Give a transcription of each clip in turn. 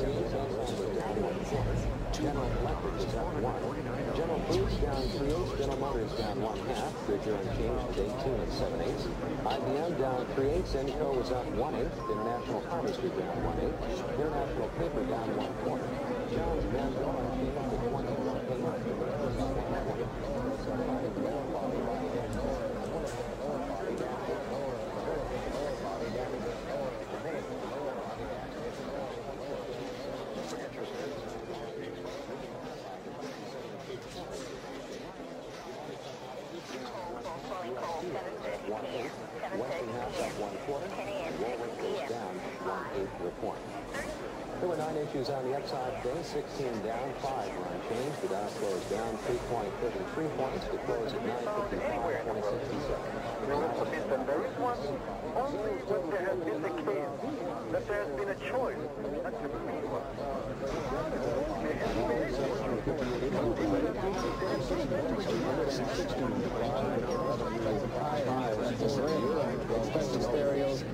General Electric is up one. General Foods down three eighths. General Motors down one half. Goodyear unchanged at 18 and seven eighths. IBM down three eighths. Inco is up one eighth. International Chemistry down one eighth. International Paper down one quarter. Johns Manville unchanged at issues on the upside today. 16 down, 5 were unchanged. The Dow closed down 3.33 points to close at 955, 2067. There is one only when there has been the case that there has been a choice. That's the main one.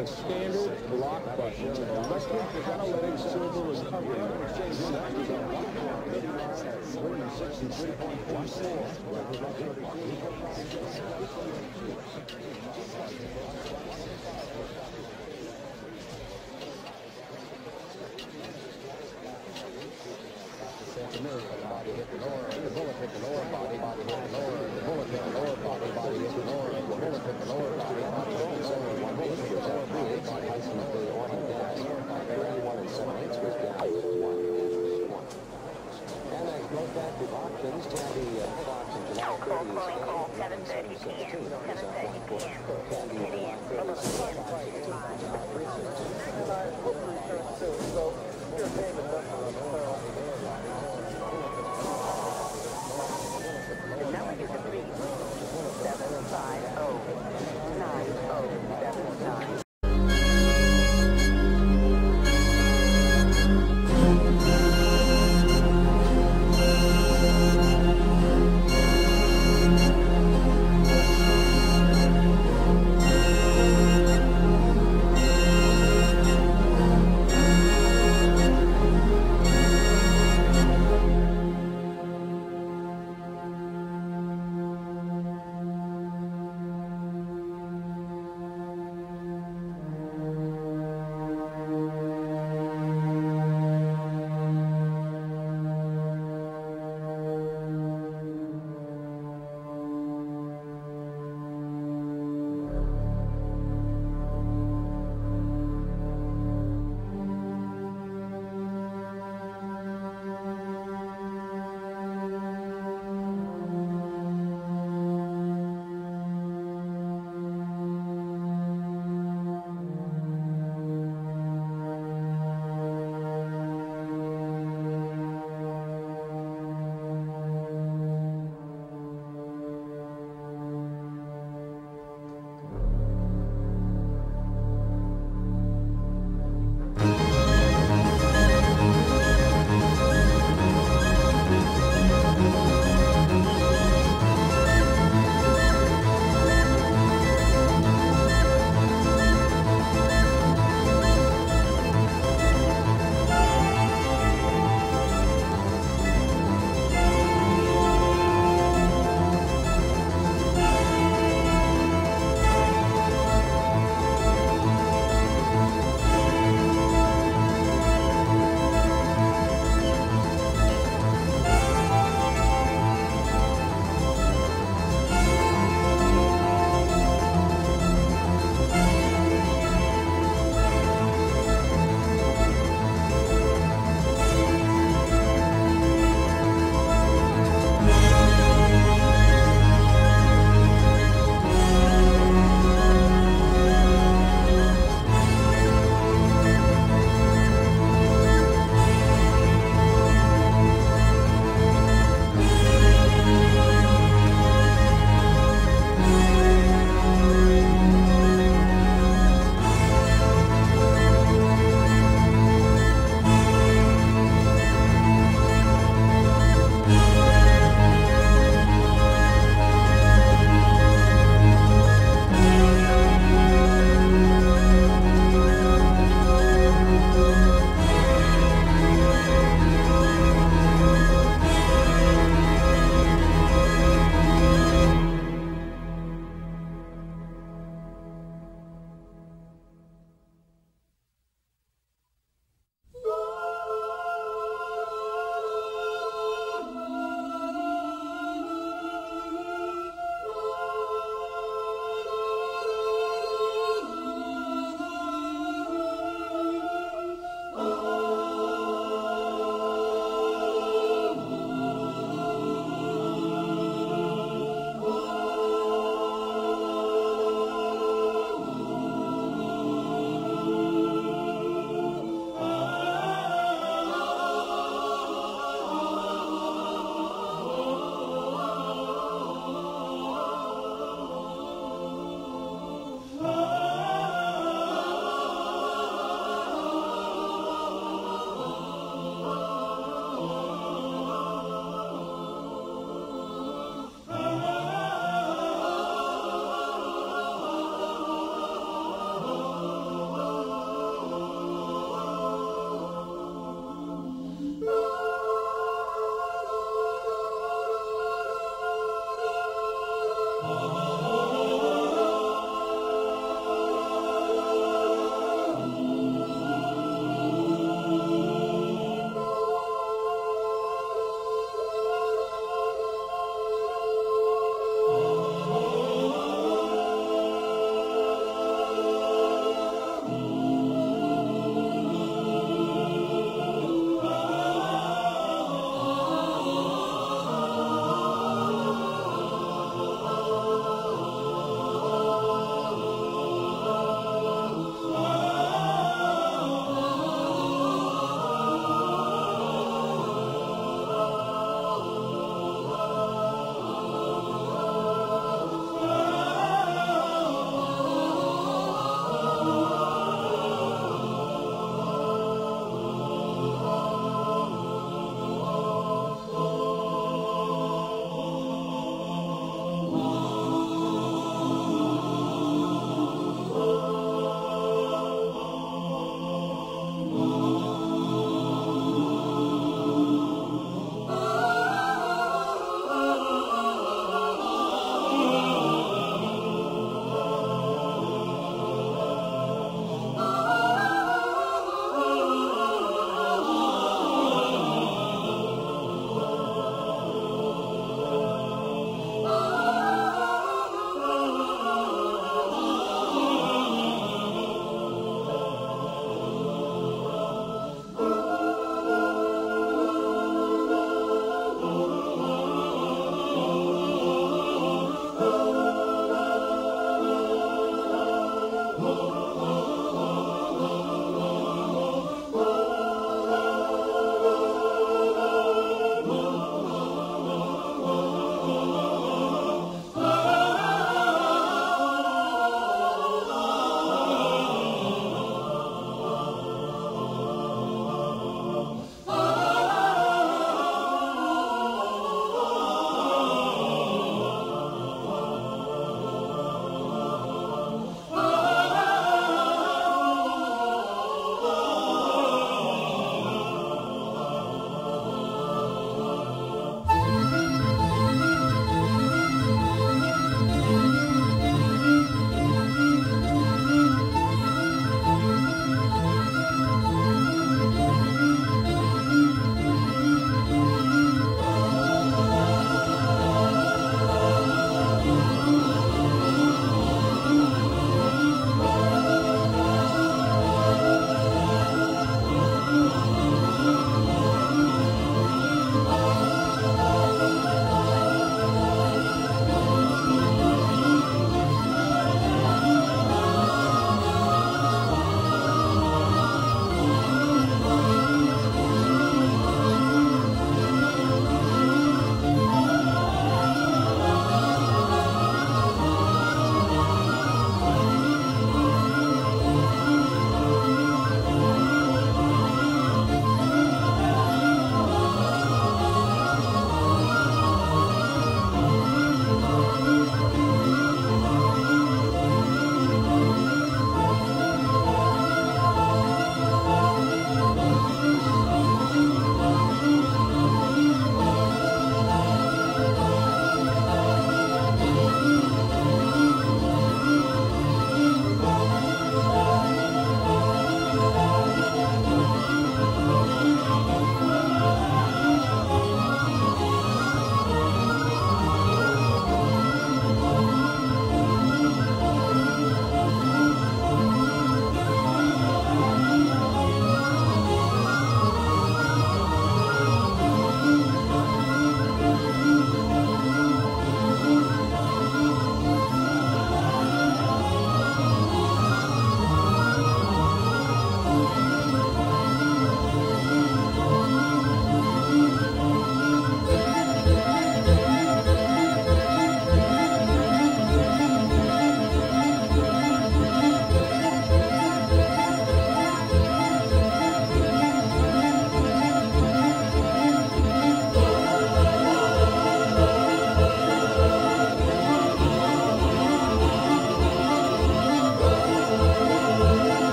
The standard block button. Western Analytics Silver Recovery. The bullet hit the lower body, body hit the lower, the bullet hit the lower body, body hit the lower, the bullet hit the lower body, body hit the lower, one bullet hit the lower body, body hit the lower, the oil and gas, 31 and 7 eighths was down 1 and 1. And active options, Tandy uh, put option July 30 is staying, 717 is up 1 4. Tandy July 30 is still 5 So, you're paying